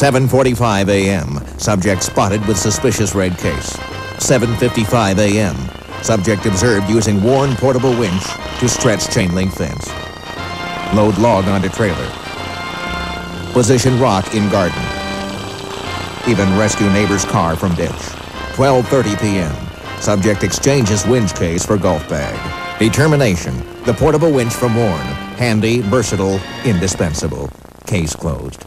7.45 a.m. Subject spotted with suspicious red case. 7.55 a.m. Subject observed using Warn portable winch to stretch chain link fence. Load log onto trailer. Position rock in garden. Even rescue neighbor's car from ditch. 12.30 p.m. Subject exchanges winch case for golf bag. Determination. The portable winch from Warn, Handy, versatile, indispensable. Case closed.